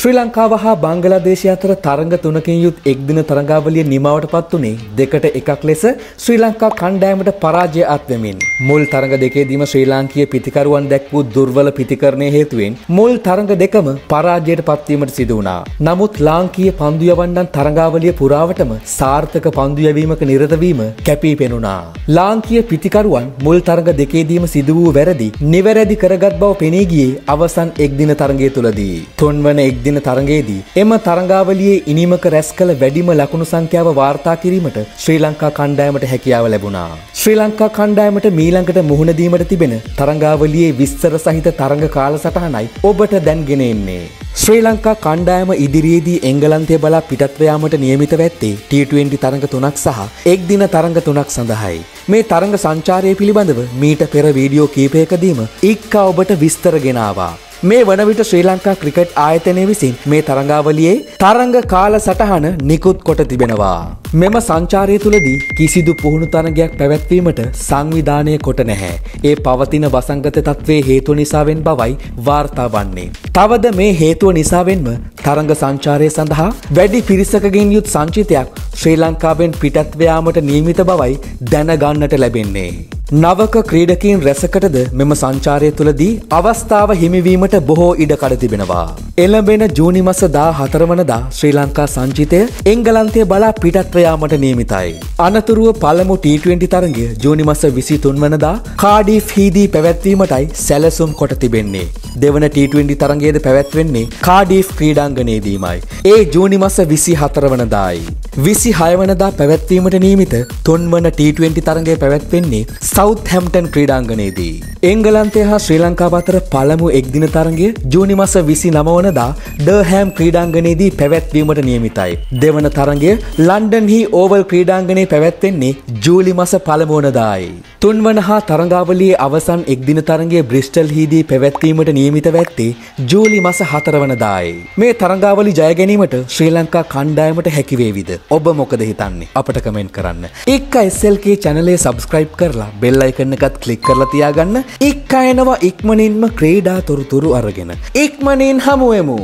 ශ්‍රී ලංකාව හා බංගලාදේශය අතර තරඟ තුනකින් යුත් එක්දින තරඟාවලිය නිමවට පත් වුණේ දෙකට එකක් ලෙස ශ්‍රී ලංකා කණ්ඩායමට පරාජය අත්වෙමින්. මුල් තරඟ දෙකේදීම ශ්‍රී ලාංකීය පිතිකරුවන් දැක් වූ දුර්වල පිතිකරණය හේතුවෙන් මුල් තරඟ දෙකම පරාජයට පත්වීමට සිදු වුණා. නමුත් ලාංකීය පන්දු යවන්නන් තරඟාවලිය පුරාවටම සාර්ථක පන්දු යැවීමක නිරතවීම කැපී පෙනුණා. ලාංකීය පිතිකරුවන් මුල් තරඟ දෙකේදීම සිදු වූ වැරදි නිවැරදි කරගත් බව පෙනී ගියේ අවසන් එක්දින තරඟය තුලදී. තුන්වන එක්දින දින තරගේදී එම තරඟාවලියේ ඉනිමක රැස් කළ වැඩිම ලකුණු සංඛ්‍යාව වාර්තා කිරීමට ශ්‍රී ලංකා කණ්ඩායමට හැකියාව ලැබුණා. ශ්‍රී ලංකා කණ්ඩායමට මීළඟට මුහුණ දීමට තිබෙන තරඟාවලියේ විස්තර සහිත තරඟ කාලසටහනයි ඔබට දැන් ගෙන එන්නේ. ශ්‍රී ලංකා කණ්ඩායම ඉදිරියේදී එංගලන්තය බලා පිටත්ව යාමට නියමිත වැත්තේ T20 තරඟ තුනක් සහ එක් දින තරඟ තුනක් සඳහායි. මේ තරඟ සංචාරය පිළිබඳව මීට පෙර වීඩියෝ කීපයකදීම ඉක්කා ඔබට විස්තර ගෙනවා. මේ වන විට ශ්‍රී ලංකා ක්‍රිකට් ආයතනය විසින් මේ තරඟාවලියේ තරඟ කාල සටහන නිකුත් කොට තිබෙනවා. මෙම සංචාරය තුළදී කිසිදු පුහුණු තරගයක් පැවැත්වීමට සංවිධානය කොට නැහැ. ඒ පවතින වසංගත තත්ත්වයේ හේතුව නිසාවෙන් බවයි වාර්තා වන්නේ. තවද මේ හේතුව නිසාවෙන්ම තරඟ සංචාරය සඳහා වැඩි පිරිසකගෙන් යුත් සංචිතයක් ශ්‍රී ලංකාවෙන් පිටත්වයාමට නියමිත බවයි දැනගන්නට ලැබෙන්නේ. නවක ක්‍රීඩකින් රැසකටද මෙම සංචාරය තුළදී අවස්ථාව හිමිවීමට බොහෝ ඉඩකඩ තිබෙනවා. එළඹෙන ජූනි මස දා හතරවනදා ශ්‍රී ලංකා සංචිතය එංගලන්තය බලා පිටත්වයාමට නියමිතයි. අනතුරුව පළමු T20 තරගය ජූනි මස විසි තුන්වනදා කාඩී හිදී පැවැත්වීමටයි සැලසුම් කොට තිබෙන්නේ. දෙවන T20 තරගේද පැවැත්වෙන්නේ කාඩී් ක්‍රීඩාංගනයේදීමයි. ඒ ජූනි මස විසි හතරවනදායි. විසි හයවනදා පැවැත්වීමට නීමිත තුන්වන T20 තරගේ පැවැත්වෙන්නේ සෞත් හැම්ටන් ක්‍රීඩාංගනයේදී. එංගලන්තය හා ශ්‍රී ලංකා අතර පළමු එක්දින තරගේ ජූනි මස විසි නමවනදා ඩර්හැම් ක්‍රීඩාංගනයේදී පැවැත්වීමට නියමිතයි. දෙවන තරගේ ලන්ඩන්හි ඕවල් ක්‍රීඩාංගනය පැවැත්වෙන්නේ ජූලි මස පළමුවනදායි. තුන්වන හා තරංගාවලියේ අවසන් එක්දින තරගේ බ්‍රිස්ටල් හිදී පැවැත්වීමට නියමිත වැත්තේ ජූලි මස හතරවනදායි. මේ තරංගාවලි ජයගැනීමට ශ්‍රී ලංකා කණ්ඩායමට හැකිවේවිද. ඔබ මොකද හිතන්නේ අපට කමෙන්ට් කරන්න. එක් SLK චැනලේ සබස්ක්‍රයිබ් කරලා බෙල් අයිකන් එකත් ක්ලික් කරලා තියාගන්න එක් අයනවා ඉක්මනින්ම ක්‍රීඩා තොරතුරු අරගෙන. ඉක්මනින් හමුවෙමු.